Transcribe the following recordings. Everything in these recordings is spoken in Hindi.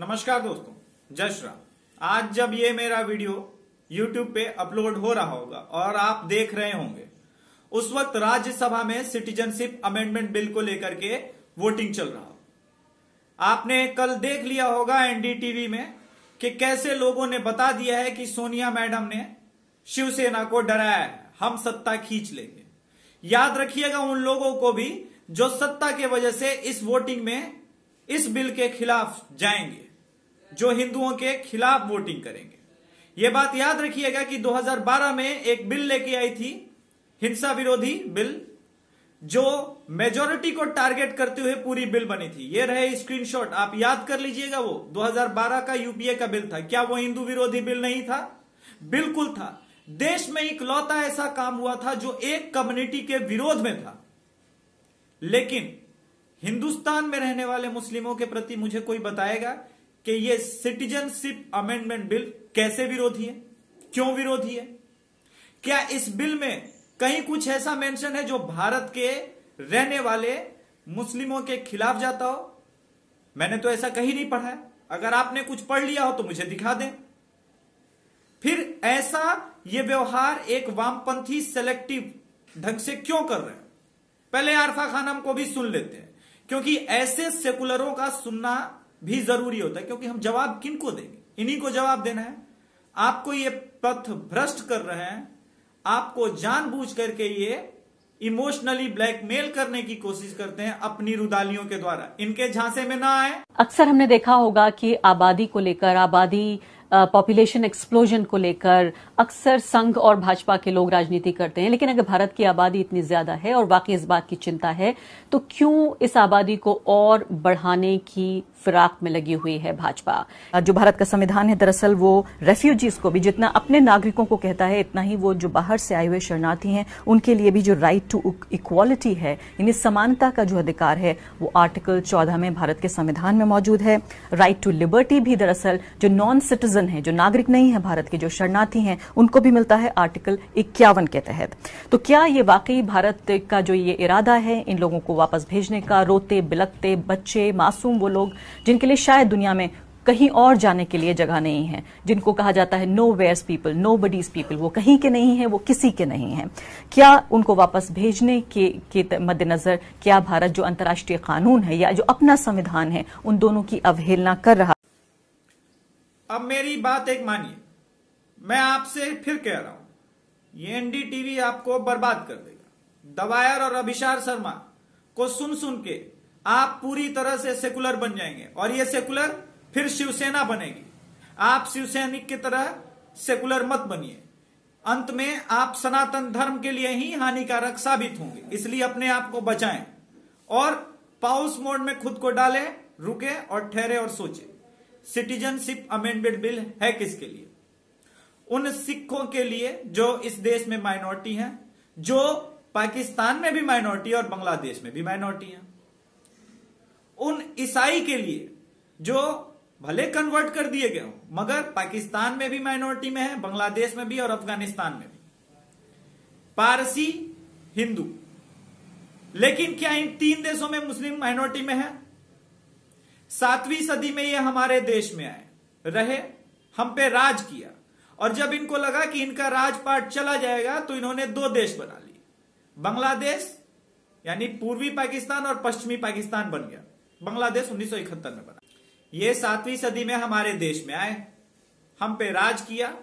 नमस्कार दोस्तों, जय श्री राम। आज जब ये मेरा वीडियो YouTube पे अपलोड हो रहा होगा और आप देख रहे होंगे, उस वक्त राज्यसभा में सिटीजनशिप अमेंडमेंट बिल को लेकर के वोटिंग चल रहा हो आपने कल देख लिया होगा एनडीटीवी में कि कैसे लोगों ने बता दिया है कि सोनिया मैडम ने शिवसेना को डराया है, हम सत्ता खींच लेंगे। याद रखिएगा उन लोगों को भी जो सत्ता के वजह से इस वोटिंग में, इस बिल के खिलाफ जाएँगे। जो हिंदुओं के खिलाफ वोटिंग करेंगे। यह बात याद रखिएगा कि 2012 में एक बिल लेके आई थी, हिंसा विरोधी बिल, जो मेजोरिटी को टारगेट करते हुए पूरी बिल बनी थी। ये रहे स्क्रीनशॉट आप याद कर लीजिएगा वो 2012 का यूपीए का बिल था। क्या वो हिंदू विरोधी बिल नहीं था? बिल्कुल था। देश में इकलौता ऐसा काम हुआ था जो एक कम्युनिटी के विरोध में था। लेकिन हिंदुस्तान में रहने वाले मुस्लिमों के प्रति मुझे कोई बताएगा कि ये सिटीजनशिप अमेंडमेंट बिल कैसे विरोधी है? क्यों विरोधी है? क्या इस बिल में कहीं कुछ ऐसा मेंशन है जो भारत के रहने वाले मुस्लिमों के खिलाफ जाता हो? मैंने तो ऐसा कहीं नहीं पढ़ा है। अगर आपने कुछ पढ़ लिया हो तो मुझे दिखा दें। फिर ऐसा ये व्यवहार एक वामपंथी सेलेक्टिव ढंग से क्यों कर रहे हैं? पहले आरफा खानम को भी सुन लेते हैं, क्योंकि ऐसे सेकुलरों का सुनना भी ज़रूरी होता है, क्योंकि हम जवाब किन को देंगे? इन्हीं को जवाब देना है। आपको ये पथ भ्रष्ट कर रहे हैं। आपको जानबूझ करके ये इमोशनली ब्लैकमेल करने की कोशिश करते हैं अपनी रुदालियों के द्वारा। इनके झांसे में ना आए। अक्सर हमने देखा होगा कि आबादी को लेकर, आबादी पॉपुलेशन एक्सप्लोजन को लेकर अक्सर संघ और भाजपा के लोग राजनीति करते हैं। लेकिन अगर भारत की आबादी इतनी ज़्यादा है और वाकई इस बात की चिंता है तो क्यों इस आबादी को और बढ़ाने की फिराक में लगी हुई है भाजपा? जो भारत का संविधान है, दरअसल वो रेफ्यूजीज को भी, जितना अपने नागरिकों को कहता है, इतना ही वो जो बाहर से आए हुए शरणार्थी हैं, उनके लिए भी जो राइट टू इक्वालिटी है, यानी समानता का जो अधिकार है, वो आर्टिकल चौदह में भारत के संविधान में मौजूद है। राइट टू लिबर्टी भी दरअसल जो नॉन सिटीजन है जो नागरिक नहीं है भारत के जो शरणार्थी हैं उनको भी मिलता है आर्टिकल इक्यावन के तहत। तो क्या ये वाकई भारत का जो ये इरादा है इन लोगों को वापस भेजने का रोते बिलकते बच्चे मासूम वो लोग जिनके लिए शायद दुनिया में कहीं और जाने के लिए जगह नहीं है जिनको कहा जाता है no wears people no buddies people वो कहीं के नहीं है वो किसी के नहीं है। क्या उनको वापस भेजने के, के मद्देनजर क्या भारत जो अंतर्राष्ट्रीय कानून है या जो अपना संविधान है उन दोनों की अवहेलना कर रहा अब मेरी बात एक मानिए। मैं आपसे फिर कह रहा हूँ, ये एनडीटीवी आपको बर्बाद कर देगा। दवायर और अभिशार शर्मा को सुन सुन के आप पूरी तरह से सेकुलर बन जाएँगे और ये सेकुलर फिर शिवसेना बनेगी। आप शिवसैनिक की तरह सेकुलर मत बनिए। अंत में आप सनातन धर्म के लिए ही हानिकारक साबित होंगे, इसलिए अपने आप को बचाएँ और पाउस मोड में खुद को डालें, रुके और ठहरे और सोचे। सिटीजनशिप अमेंडमेंट बिल है किसके लिए? उन सिखों के लिए जो इस देश में माइनॉरिटी हैं, जो पाकिस्तान में भी माइनॉरिटी और बांग्लादेश में भी माइनॉरिटी हैं। उन ईसाई के लिए जो भले कन्वर्ट कर दिए गए हो, मगर पाकिस्तान में भी माइनॉरिटी में है, बांग्लादेश में भी और अफ़गानिस्तान में भी। पारसी, हिंदू। लेकिन क्या इन तीन देशों में मुस्लिम माइनॉरिटी में है? सातवीं सदी में ये हमारे देश में आए, रहे, हम पे राज किया। और जब इनको लगा कि इनका राजपाट चला जाएगा तो इन्होंने दो देश बना लिए। बांग्लादेश, यानी पूर्वी पाकिस्तान और पश्चिमी पाकिस्तान बन गया। बांग्लादेश 1971 में बना। ये सातवीं सदी में हमारे देश में आए, हम पे राज किया।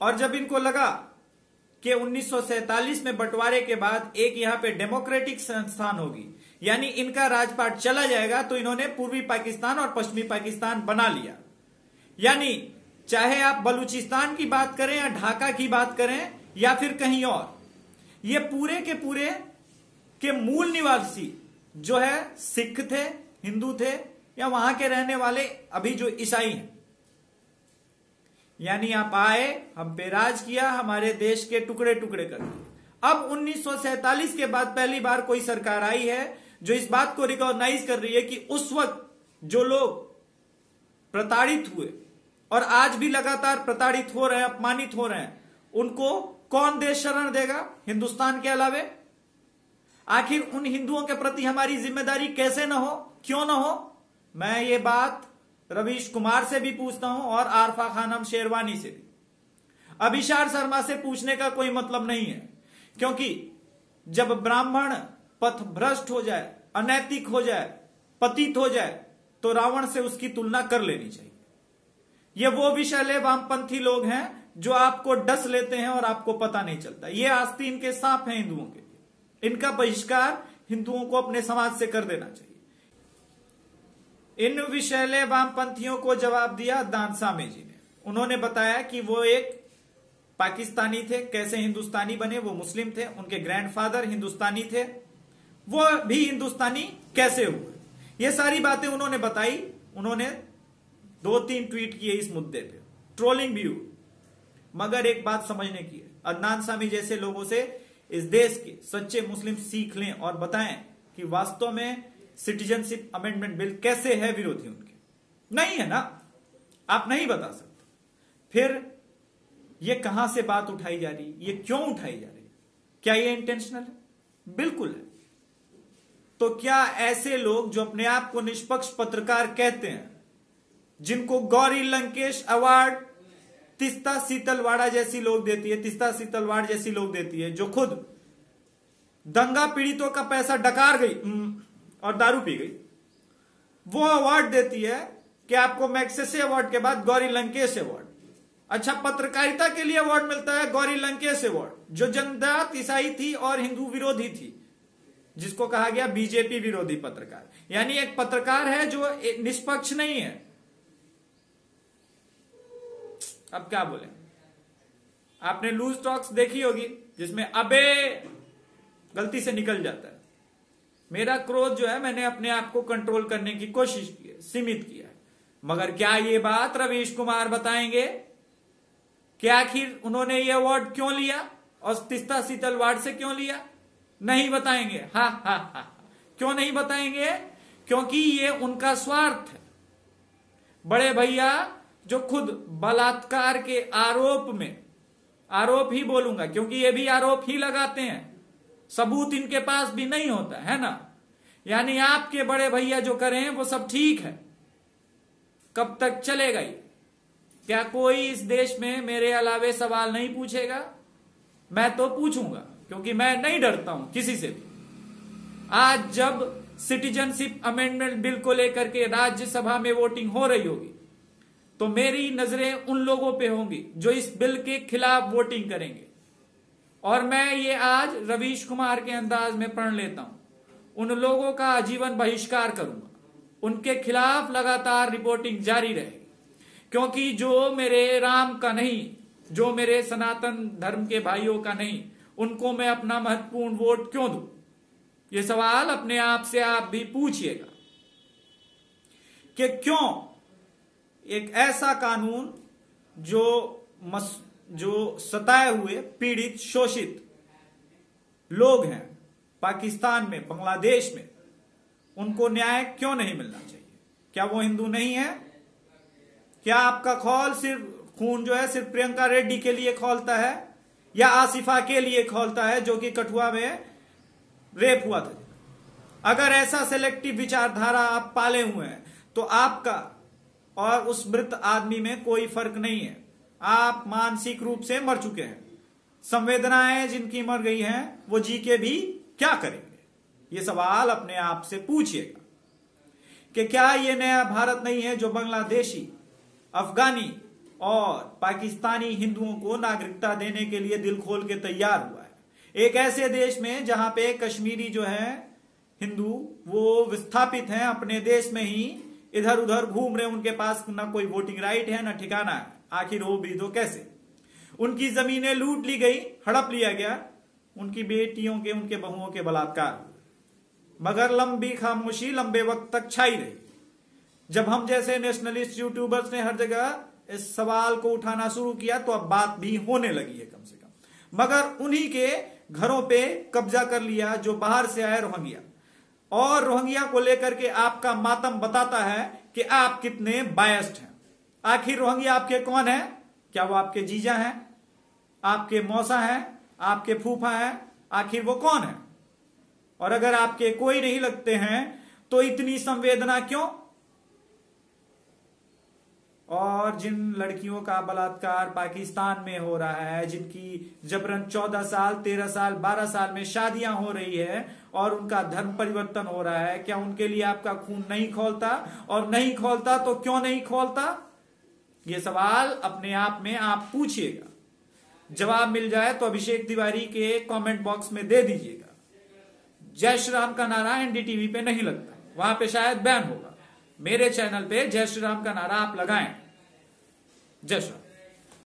और जब इनको लगा कि 1947 में बंटवारे के बाद एक यहाँ पे डेमोक्रेटिक संस्थान होगी यानी इनका राजपाट चला जाएगा तो इन्होंने पूर्वी पाकिस्तान और पश्चिमी पाकिस्तान बना लिया। यानी चाहे आप बलूचिस्तान की बात करें या ढाका की बात करें या फिर कहीं और, ये पूरे के पूरे के मूल निवासी जो है सिख थे, हिंदू थे या वहाँ के रहने वाले अभी जो ईसाई हैं। यानी आप आए, हम पे राज किया, हमारे देश के टुकड़े टुकड़े कर दिए। अब 1947 के बाद पहली बार कोई सरकार आई है जो इस बात को रिकॉग्नाइज कर रही है कि उस वक्त जो लोग प्रताड़ित हुए और आज भी लगातार प्रताड़ित हो रहे हैं, अपमानित हो रहे हैं, उनको कौन देश शरण देगा? हिंदुस्तान के अलावे? आखिर उन हिंदुओं के प्रति हमारी ज़िम्मेदारी कैसे ना हो? क्यों ना हो? मैं ये बात रवीश कुमार से भी पूछता हूँ और आरफा खानम शेरवानी से भी। अभिशार शर्मा से पूछने का कोई मतलब नहीं है, क्योंकि जब ब्राह्मण पथ भ्रष्ट हो जाए, अनैतिक हो जाए, पतित हो जाए तो रावण से उसकी तुलना कर लेनी चाहिए। ये वो विषैले वामपंथी लोग हैं जो आपको डस लेते हैं और आपको पता नहीं चलता। ये आस्ती इनके सांप हैं हिंदुओं के लिए। इनका बहिष्कार हिंदुओं को अपने समाज से कर देना चाहिए। इन विषैले वामपंथियों को जवाब दिया दानसामे जी ने। उन्होंने बताया कि वो एक पाकिस्तानी थे, कैसे हिंदुस्तानी बने, वो मुस्लिम थे, उनके ग्रैंडफादर हिंदुस्तानी थे। वो भी हिंदुस्तानी कैसे हुए? ये सारी बातें उन्होंने बताई। उन्होंने दो तीन ट्वीट किए इस मुद्दे पे। ट्रोलिंग भी हुई। मगर एक बात समझने की है। अदनान सामी जैसे लोगों से इस देश के सच्चे मुस्लिम सीख लें और बताएँ कि वास्तव में सिटीजनशिप अमेंडमेंट बिल कैसे है विरोधी उनके। नहीं है ना? आप नहीं बता सकते। फिर ये कहाँ से बात उठाई जा रही? ये क्यों उठाई जा रही? क्या ये इंटेंशनल है? बिल्कुल है। तो क्या ऐसे लोग जो अपने आप को निष्पक्ष पत्रकार कहते हैं जिनको गौरी लंकेश अवार्ड तिस्ता सीतलवाड़ा जैसी लोग देती है तिस्ता सीतलवाड़ जैसी लोग देती है जो खुद दंगा पीड़ितों का पैसा डकार गई हम्म, और दारू पी गई वो अवार्ड देती है कि आपको मैक्सेसे अवार्ड के बाद गौरी लंकेश अवार्ड। अच्छा पत्रकारिता के लिए अवार्ड मिलता है गौरी लंकेश अवार्ड जो जनजात ईसाई थी और हिंदू विरोधी थी। जिसको कहा गया बीजेपी विरोधी पत्रकार। यानी एक पत्रकार है जो निष्पक्ष नहीं है। अब क्या बोले? आपने लूज टॉक्स देखी होगी, जिसमें अबे गलती से निकल जाता है। मेरा क्रोध जो है, मैंने अपने आप को कंट्रोल करने की कोशिश की है, सीमित किया है। मगर क्या ये बात रवीश कुमार बताएँगे? कि आखिर उन्होंने ये अवार्ड क्यों लिया? और तिस्ता शीतल वार्ड से क्यों लिया? नहीं बताएँगे। हा हा हा क्यों नहीं बताएँगे? क्योंकि ये उनका स्वार्थ है। बड़े भैया, जो खुद बलात्कार के आरोप में, आरोप ही बोलूँगा, क्योंकि ये भी आरोप ही लगाते हैं। सबूत इनके पास भी नहीं होता, है ना? यानी आपके बड़े भैया जो करें, वो सब ठीक है। कब तक चलेगा ये? क्या कोई इस देश में मेरे अलावे सवाल नहीं पूछेगा? मैं तो पूछूँगा। क्योंकि मैं नहीं डरता हूँ किसी से भी। आज जब सिटीजनशिप अमेंडमेंट बिल को लेकर के राज्यसभा में वोटिंग हो रही होगी तो मेरी नज़रें उन लोगों पे होंगी जो इस बिल के खिलाफ वोटिंग करेंगे। और मैं ये आज रवीश कुमार के अंदाज में पढ़ लेता हूँ। उन लोगों का आजीवन बहिष्कार करूँगा। उनके खिलाफ लगातार रिपोर्टिंग जारी रहेगी। क्योंकि जो मेरे राम का नहीं, जो मेरे सनातन धर्म के भाइयों का नहीं उनको मैं अपना महत्वपूर्ण वोट क्यों दू? ये सवाल अपने आप से आप भी पूछिएगा कि क्यों एक ऐसा कानून जो मस, जो सताए हुए पीड़ित शोषित लोग हैं पाकिस्तान में बांग्लादेश में उनको न्याय क्यों नहीं मिलना चाहिए? क्या वो हिंदू नहीं है? क्या आपका खौल सिर्फ़ खून जो है सिर्फ़ प्रियंका रेड्डी के लिए खोलता है? या आसिफा के लिए खोलता है, जो कि कठुआ में रेप हुआ था। अगर ऐसा सेलेक्टिव विचारधारा आप पाले हुए हैं तो आपका और उस मृत आदमी में कोई फ़र्क नहीं है। आप मानसिक रूप से मर चुके हैं। संवेदनाएँ जिनकी मर गई हैं, वो जी के भी क्या करेंगे? ये सवाल अपने आप से पूछिएगा कि क्या ये नया भारत नहीं है जो बांग्लादेशी, अफगानी और पाकिस्तानी हिंदुओं को नागरिकता देने के लिए दिल खोल के तैयार हुआ है। एक ऐसे देश में जहाँ पे कश्मीरी जो है, हिंदू, वो विस्थापित हैं अपने देश में ही इधर उधर घूम रहे उनके पास ना कोई वोटिंग राइट है, ना ठिकाना है। आखिर हो भी तो कैसे? उनकी जमीनें लूट ली गई, हड़प लिया गया, उनकी बेटियों के, उनके बहुओं के बलात्कार मगर लंबी, खामोशी लंबे वक्त तक छाई रही। जब हम जैसे नेशनलिस्ट यूट्यूबर्स ने हर जगह इस सवाल को उठाना शुरू किया तो अब बात भी होने लगी है कम से कम। मगर उन्हीं के घरों पे कब्जा कर लिया जो बाहर से आए रोहंगिया। और रोहंगिया को लेकर के आपका मातम बताता है कि आप कितने बायस्ड हैं। आखिर रोहंगिया आपके कौन है? क्या वो आपके जीजा हैं? आपके मौसा हैं? आपके फूफा हैं? आखिर वो कौन है? और अगर आपके कोई नहीं लगते हैं तो इतनी संवेदना क्यों? और जिन लड़कियों का बलात्कार पाकिस्तान में हो रहा है, जिनकी जबरन 14 साल 13 साल 12 साल में शादियाँ हो रही है और उनका धर्म परिवर्तन हो रहा है, क्या उनके लिए आपका खून नहीं खोलता? और नहीं खोलता तो क्यों नहीं खोलता? ये सवाल अपने आप में आप पूछिएगा। जवाब मिल जाए तो अभिषेक तिवारी के कमेंट बॉक्स में दे दीजिएगा। जय श्री राम का नारा एनडीटीवी पे नहीं लगता। वहाँ पे शायद बैन होगा। मेरे चैनल पे जय श्री राम का नारा आप लगाएँ। जय श्री राम